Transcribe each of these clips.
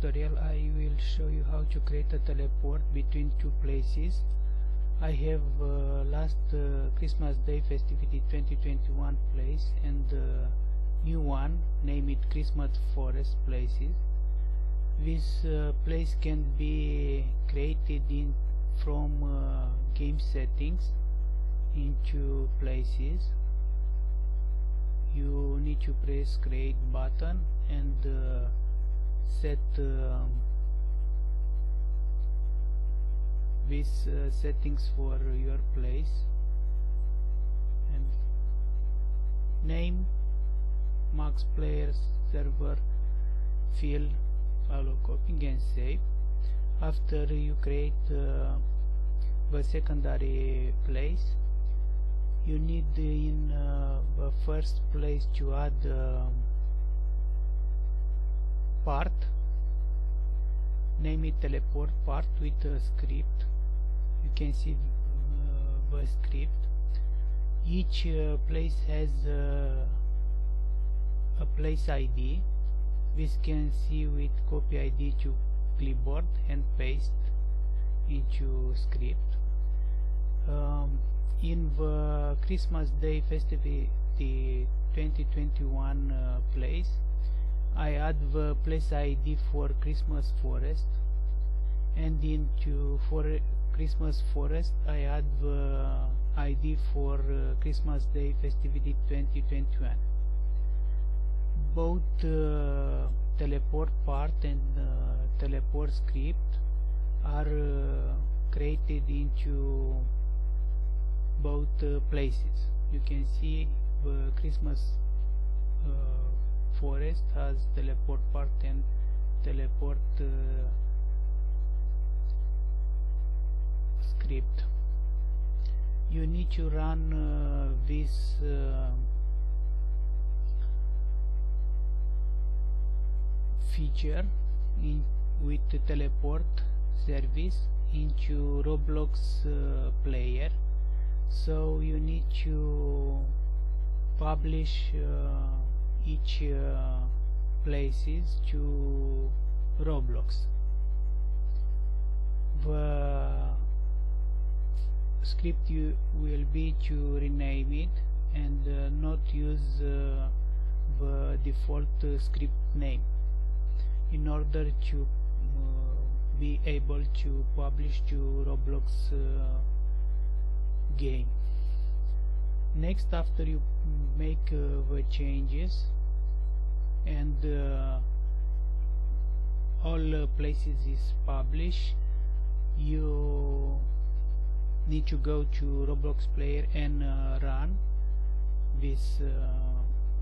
tutorial I will show you how to create a teleport between two places. I have uh, last uh, Christmas Day Festivity 2021 place and uh, new one name it Christmas Forest places. This uh, place can be created in from uh, game settings into places. You need to press create button and uh, set um, these uh, settings for your place. And name max players server fill allow copying and save. After you create uh, the secondary place you need in uh, the first place to add um, part. Name it teleport part with a script. You can see uh, the script. Each uh, place has uh, a place ID this can see with copy ID to clipboard and paste into script. Um, in the Christmas Day festivity 2021 uh, place I add the place ID for Christmas Forest. And into for Christmas Forest I add the ID for uh, Christmas Day Festivity 2021 both uh, teleport part and uh, teleport script are uh, created into both places. You can see the Christmas forest has teleport part and teleport uh, script. You need to run uh, this uh, feature in with the teleport service into Roblox uh, player. So you need to publish uh, each uh, places to Roblox. The script you will be to rename it and uh, not use uh, the default uh, script name in order to uh, be able to publish to Roblox uh, game next after you make the changes and uh, all uh, places is published. You need to go to Roblox player and uh, run this uh,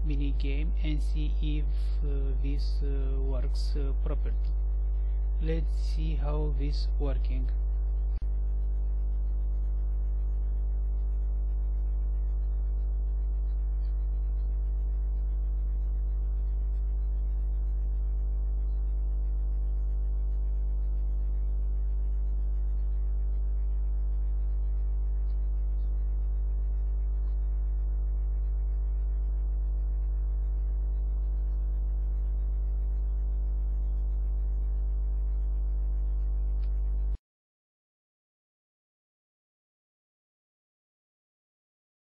mini game and see if uh, this uh, works properly. Let's see how this working